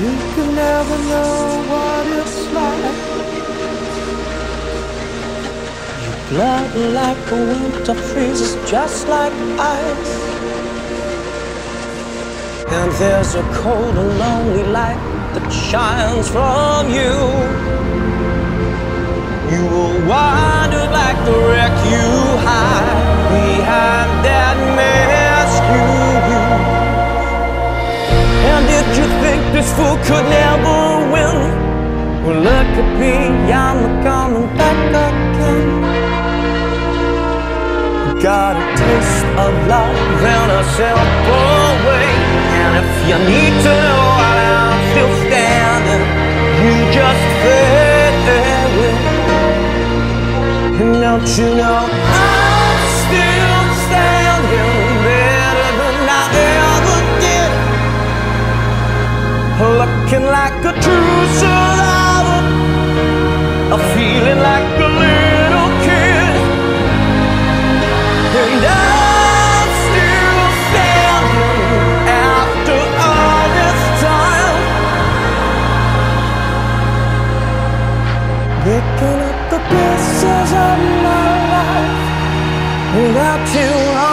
You can never know what it's like. Your blood like a winter freezes just like ice. And there's a cold and lonely light that shines from you. You will wander like the wreck you hide this fool could never win? Well, look at me, I'm coming back again. Got a taste of love in a simple way. And if you need to know while I'm still standing, you just fade away. And don't you know Looking like a true survivor, a feeling like a little kid. And I'm still standing after all this time. Picking up the pieces of my life without you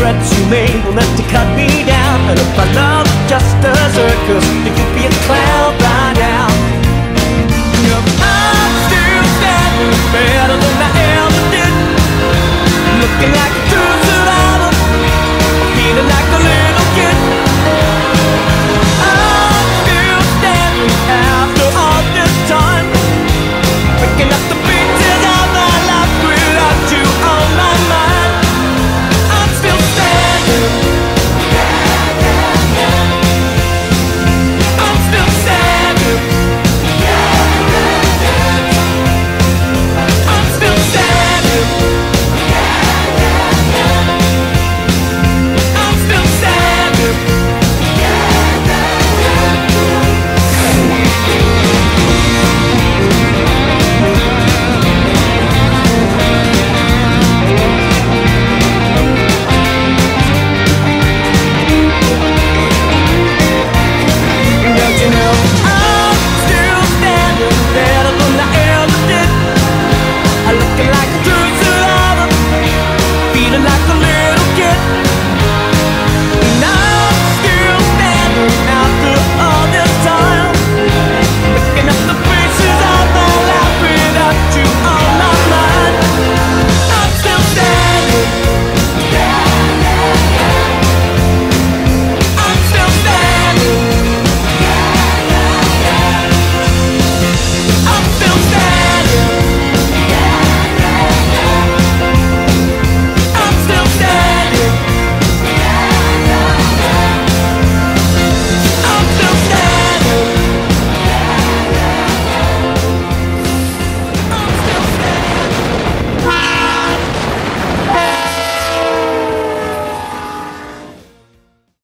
threats you made were meant to cut me down And if I love just a circus, then you'd be a clown by now I'm still standing better than I ever did Looking like